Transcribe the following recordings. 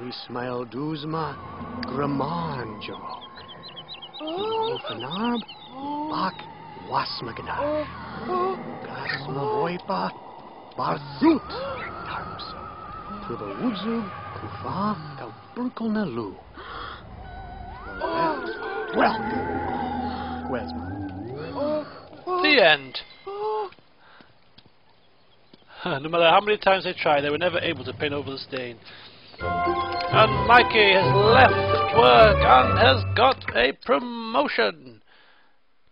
We smile duzma gramanjog. Fanarb oh. bak wasmagnar. Gasma voipa barzut tarpso. To the woodzug kufa el burkelnalu. Well, Wesma. The end. no matter how many times they tried, they were never able to paint over the stain. And Mikey has left work and has got a promotion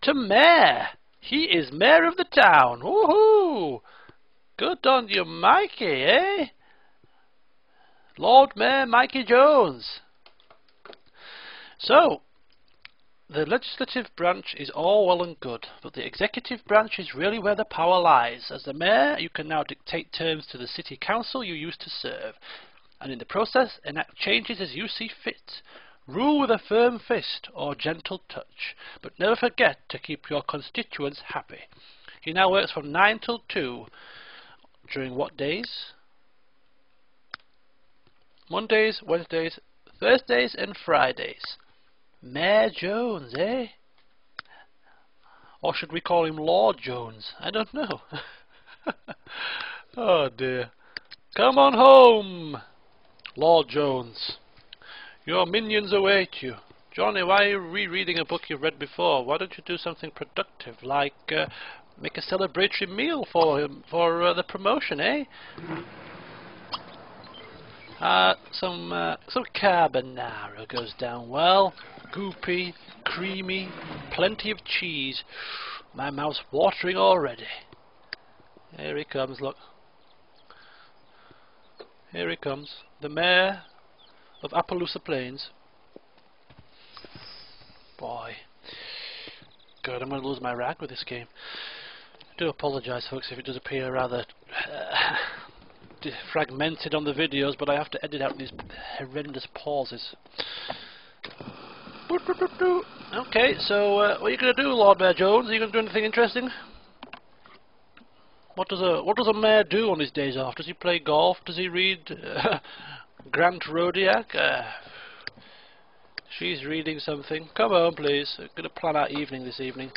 to mayor. He is mayor of the town. Woohoo! Good on you, Mikey, eh? Lord Mayor Mikey Jones. So, the legislative branch is all well and good, but the executive branch is really where the power lies. As the mayor, you can now dictate terms to the city council you used to serve, and in the process enact changes as you see fit. Rule with a firm fist or gentle touch, but never forget to keep your constituents happy. He now works from 9 till 2. During what days? Mondays, Wednesdays, Thursdays and Fridays. Mayor Jones, eh? Or should we call him Lord Jones? I don't know. oh dear. Come on home, Lord Jones. Your minions await you. Johnny, why are you rereading a book you've read before? Why don't you do something productive, like uh, make a celebratory meal for him for uh, the promotion, eh? Uh, some uh, some carbonara goes down well. Goopy, creamy, plenty of cheese. My mouth's watering already. Here he comes, look. Here he comes, the mayor of Appaloosa Plains. Boy. God, I'm going to lose my rag with this game. I do apologise, folks, if it does appear rather uh, fragmented on the videos, but I have to edit out these horrendous pauses. Okay, so uh, what are you going to do, Lord Mayor Jones? Are you going to do anything interesting? What does a what does a mayor do on his days off? Does he play golf? Does he read uh, Grant Rodiak? Uh, she's reading something. Come on, please. I'm going to plan our evening this evening.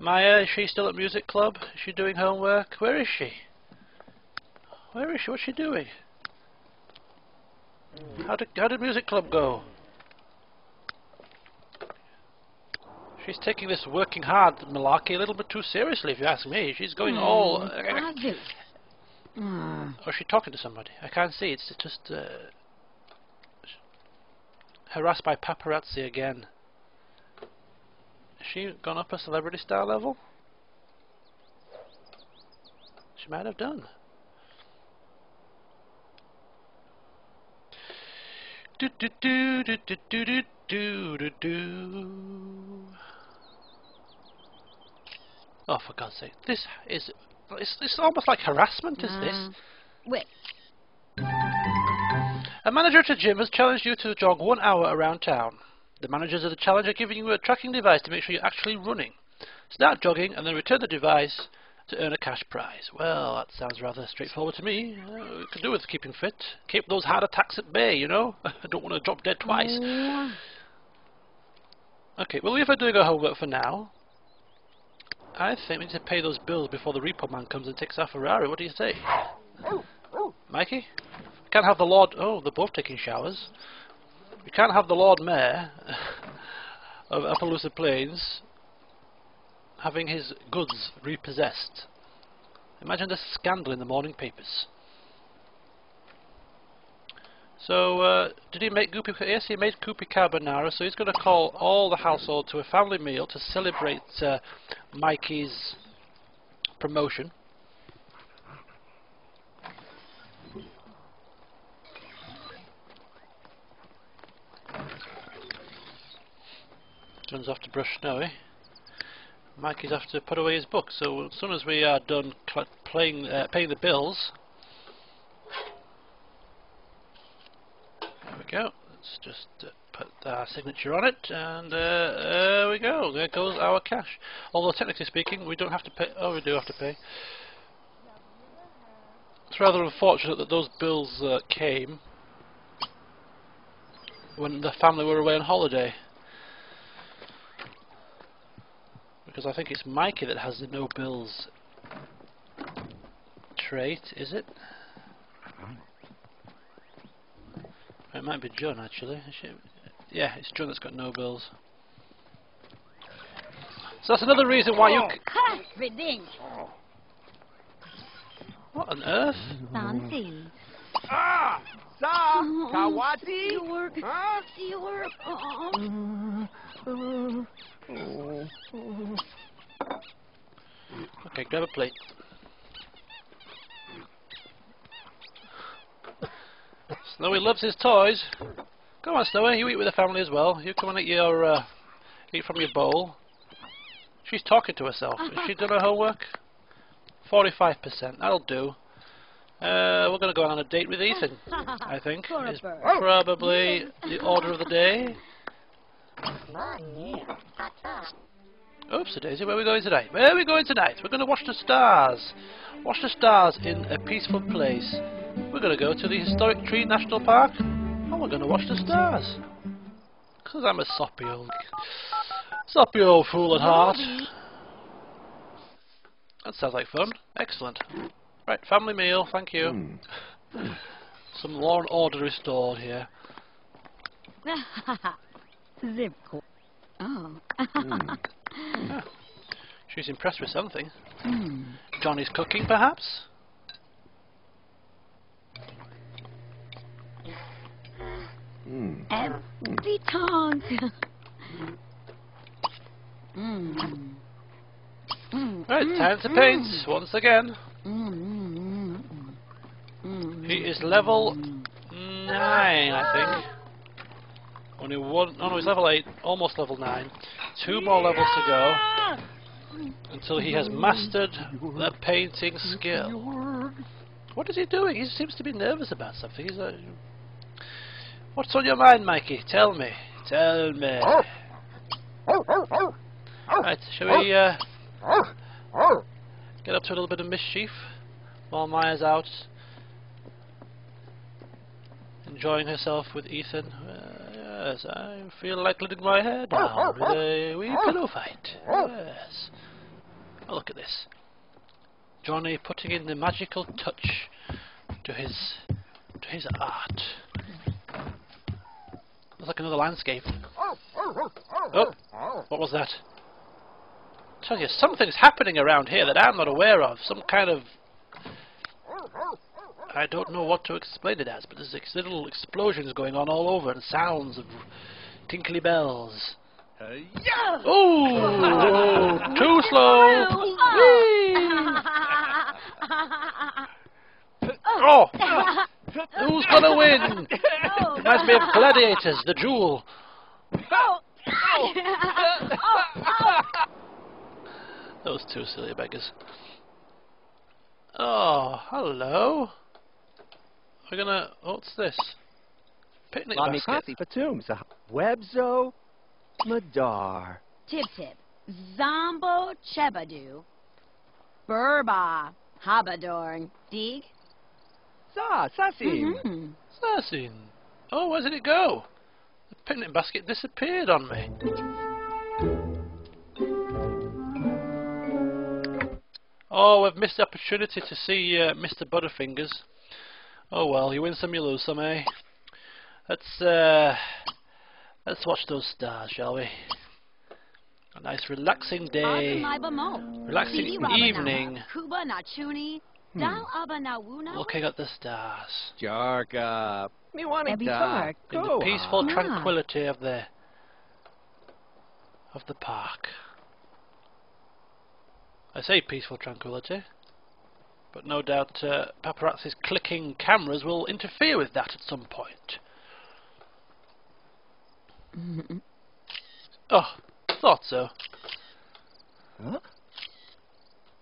Maya, is she still at music club? Is she doing homework? Where is she? Where is she? What's she doing? How did how did music club go? She's taking this working hard malarkey a little bit too seriously, if you ask me. She's going all. Bother. Mm. Or is she talking to somebody? I can't see. It's just uh, harassed by paparazzi again. Has she gone up a celebrity star level? She might have done. Do do do do do do do do do do. Oh, for God's sake! This is it's, it's almost like harassment, is this? Mm. Wait. A manager at a gym has challenged you to jog one hour around town. The managers of the challenge are giving you a tracking device to make sure you're actually running. Start jogging and then return the device to earn a cash prize. Well, that sounds rather straightforward to me. Uh, could do with keeping fit. Keep those heart attacks at bay, you know. I don't want to drop dead twice. Mm. Okay, well, if I'm doing our homework for now, I think we need to pay those bills before the repo man comes and takes our Ferrari. What do you say? Mikey? We can't have the Lord... Oh, they're both taking showers. We can't have the Lord Mayor of Appaloosa Plains having his goods repossessed. Imagine the scandal in the morning papers. So, uh, did he make Goopy? Yes, he made Goopy Carbonara, so he's going to call all the household to a family meal to celebrate uh, Mikey's promotion. John's off to brush snow, eh? Mikey's have to put away his book, so as soon as we are done playing, uh, paying the bills, there we go. Let's just uh, put our signature on it, and uh, there we go. There goes our cash. Although technically speaking, we don't have to pay. Oh, we do have to pay. It's rather unfortunate that those bills uh, came when the family were away on holiday. Because I think it's Mikey that has the no bills trait, is it? It might be John actually. Yeah, it's John that's got no bills. So that's another reason why you. C Ha! What on earth? Something. Ah! Sa! Do Kawati! you work? Huh? Do? Oh. Okay, grab a plate. Snowy loves his toys. Come on, Snowy, you eat with the family as well. You come and eat your uh, eat from your bowl. She's talking to herself. Has she done her homework? Forty-five percent. That'll do. Uh, we're going to go on a date with Ethan. I think is probably the order of the day. Oops, Daisy, where are we going tonight? Where are we going tonight? We're going to watch the stars. Watch the stars in a peaceful place. We're going to go to the Historic Tree National Park and we're going to watch the stars. Because I'm a soppy old, soppy old fool at heart. That sounds like fun. Excellent. Right, family meal, thank you. Some law and order restored here. Zip cord. Oh. She's impressed with something. Hmm. Johnny's cooking, perhaps? Empty tongue. mm. Mm. Right, mm, time to mm. paint once again. Mm, mm, mm, mm, mm, He is level mm. nine, I think. Only one. Oh no, he's level eight, almost level nine. Two more levels to go until he has mastered the painting skill. What is he doing? He seems to be nervous about something. He's uh, What's on your mind, Mikey? Tell me. Tell me. Right, shall we uh, get up to a little bit of mischief while Maya's out enjoying herself with Ethan? Uh, yes, I feel like letting my hair down with a wee pillow fight. Yes. Oh, look at this. Johnny putting in the magical touch to his to his art. Looks like another landscape. Oh, oh what was that? I tell you, something's happening around here that I'm not aware of. Some kind of... I don't know what to explain it as, but there's little explosions going on all over and sounds of tinkly bells. yeah! Oh, too slow. Oh, who's gonna win? Reminds me of Gladiators, the duel. Oh. Those two silly beggars. Oh, hello. We're gonna. What's this? Picnic Lami basket. Kasi Patum sa Webzo Madar. Tip tip. Zombo Chebadu. Burba. Habadorn. Dig? Sa Sasin. Mhm. Assassin. Oh, where did it go? The picnic basket disappeared on me. Oh, we've missed the opportunity to see uh, Mr. Butterfingers. Oh well, you win some, you lose some, eh? Let's uh, let's watch those stars, shall we? A nice relaxing day, relaxing evening, Kuba na chuni. Dal aba na wuna. looking at the stars. Jarka. Mi Ebi wanita. Jark. in the peaceful Ah. tranquility of the of the park. I say peaceful tranquility, but no doubt uh, paparazzi's clicking cameras will interfere with that at some point. Oh, thought so. Huh?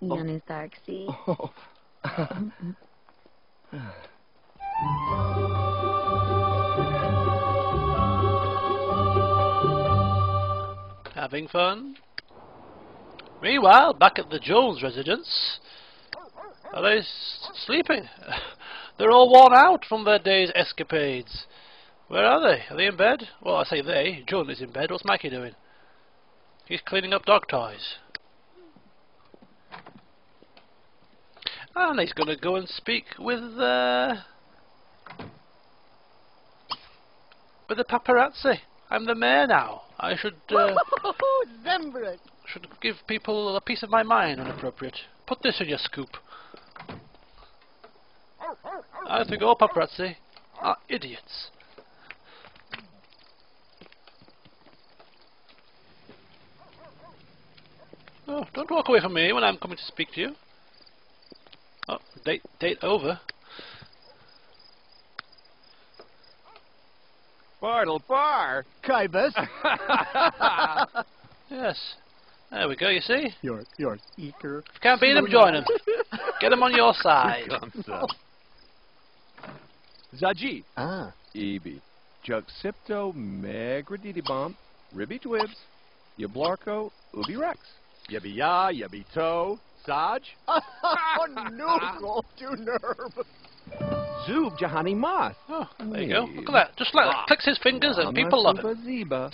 Yanu Sarksi. Oh. Having fun? Meanwhile, back at the Jones residence, are they sleeping? They're all worn out from their day's escapades. Where are they? Are they in bed? Well, I say they. Jun is in bed. What's Mikey doing? He's cleaning up dog toys. And he's going to go and speak with uh, with the paparazzi. I'm the mayor now. I should uh, should give people a piece of my mind when appropriate. Put this in your scoop. I think all paparazzi are idiots. Oh, don't walk away from me when I'm coming to speak to you. Date date over. Bartle bar. Kybus. Yes. There we go, you see? If Your, your eager. you can't beat them, join them. Get them on your side. Kamsa. Zaji. Ah. Ebi. Juxipto megradidibomp. Ribby twibs. Yablarko. Ubi rex. Yabi ya. Yabi to. Saj. oh, no. To nerve. Zub Jahani Moth. Oh, there you go. Look at that. Just like that. Clicks his fingers and people love it. Ziba.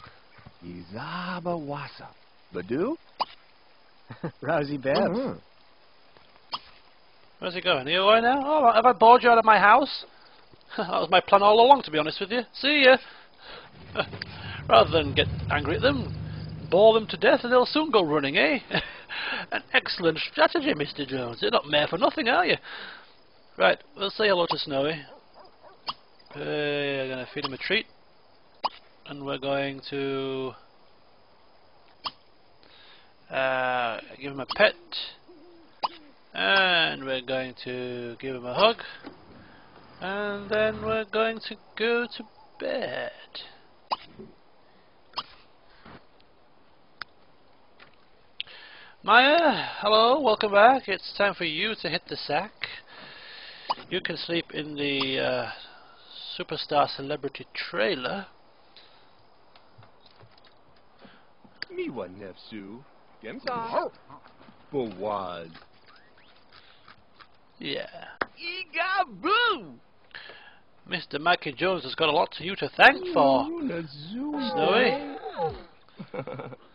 Izaba wasa. Badu? Rousey Babs. Mhm. Where's he going? Are you away now? Oh, have I bored you out of my house? that was my plan all along, to be honest with you. See ya. Rather than get angry at them, bore them to death and they'll soon go running, eh? An excellent strategy, Mr. Jones. You're not mayor for nothing, are you? Right, we'll say hello to Snowy. We're going to feed him a treat. And we're going to uh, give him a pet. And we're going to give him a hug. And then we're going to go to bed. Maya, hello, welcome back. It's time for you to hit the sack. You can sleep in the uh, Superstar Celebrity trailer. Me Miwa Nefsu. Gemsa. Bawad. Yeah. Igaboo! Mr. Mikey Jones has got a lot to you to thank for. Snowy.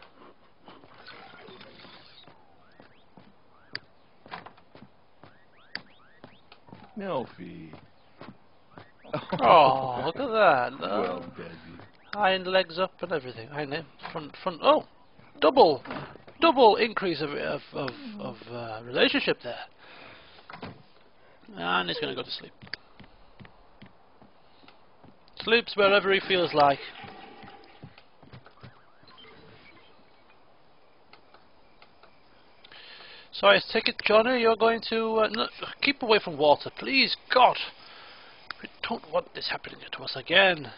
Melfi. Oh, look at that. Well, Desi. hind legs up and everything. Hind leg, front, front. Oh, double, double increase of of of, of uh, relationship there. And he's going to go to sleep. Sleeps wherever he feels like. So I take it, Johnny, you're going to uh, no, keep away from water, please, God. We don't want this happening to us again.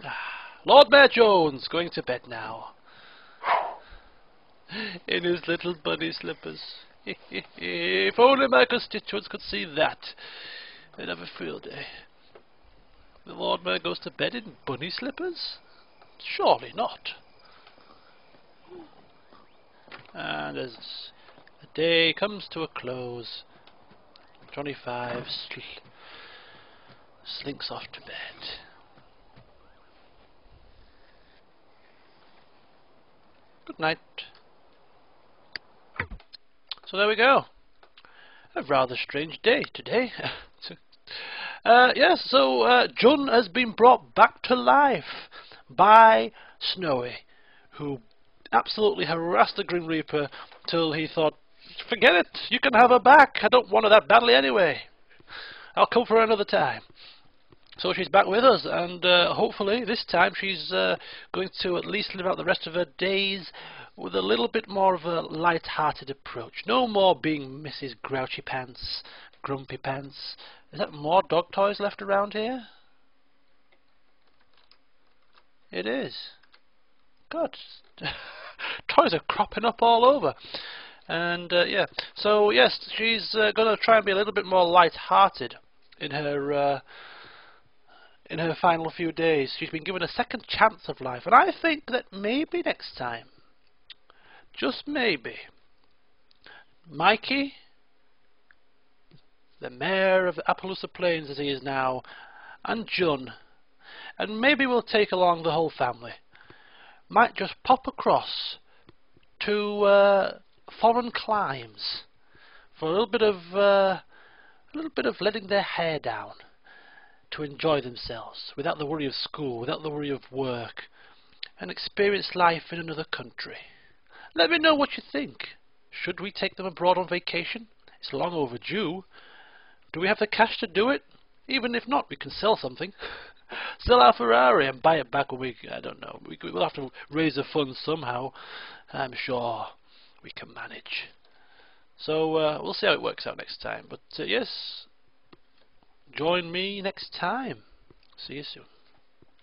Lord Mayor Jones going to bed now. In his little bunny slippers. if only my constituents could see that, they'd have a field day. The Lord Mayor goes to bed in bunny slippers? Surely not. And as the day comes to a close, Johnny Five sl- slinks off to bed. Good night. So there we go. A rather strange day today. uh, yes, so uh, Jun has been brought back to life by Snowy, who absolutely harassed the Grim Reaper till he thought, forget it, you can have her back. I don't want her that badly anyway. I'll come for her another time. So she's back with us, and uh, hopefully this time she's uh, going to at least live out the rest of her days with a little bit more of a light-hearted approach. No more being Mrs. Grouchy Pants, Grumpy Pants. Is that more dog toys left around here? It is. God, toys are cropping up all over. And uh, yeah, so yes, she's uh, going to try and be a little bit more light-hearted in her uh, in her final few days. She's been given a second chance of life, and I think that maybe next time, just maybe, Mikey, the mayor of the Appaloosa Plains as he is now, and Jun, and maybe we'll take along the whole family. Might just pop across to uh, foreign climes for a little bit of uh, a little bit of letting their hair down to enjoy themselves without the worry of school, without the worry of work, and experience life in another country. Let me know what you think. Should we take them abroad on vacation? It's long overdue. Do we have the cash to do it? Even if not, we can sell something. sell our Ferrari and buy it back when we, I don't know, we, we'll have to raise the funds somehow. I'm sure we can manage. So uh, we'll see how it works out next time. But uh, yes, join me next time. See you soon.